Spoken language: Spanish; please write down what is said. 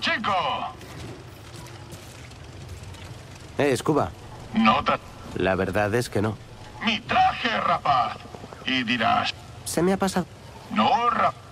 chico! Eh, Scuba. No. La verdad es que no. ¡Mi traje, rapaz! Y dirás... Se me ha pasado. No, rapaz.